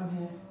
I'm here.